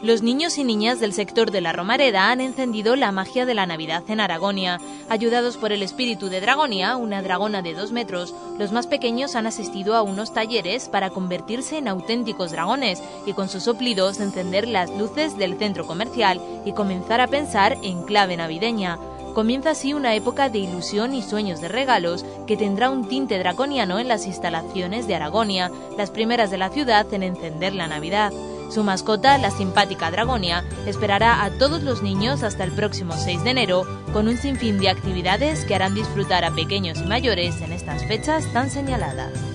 Los niños y niñas del sector de la Romareda han encendido la magia de la Navidad en Aragonia. Ayudados por el espíritu de Dragonia, una dragona de dos metros, los más pequeños han asistido a unos talleres para convertirse en auténticos dragones y con sus soplidos encender las luces del centro comercial y comenzar a pensar en clave navideña. Comienza así una época de ilusión y sueños de regalos que tendrá un tinte draconiano en las instalaciones de Aragonia, las primeras de la ciudad en encender la Navidad. Su mascota, la simpática Dragonia, esperará a todos los niños hasta el próximo 6 de enero con un sinfín de actividades que harán disfrutar a pequeños y mayores en estas fechas tan señaladas.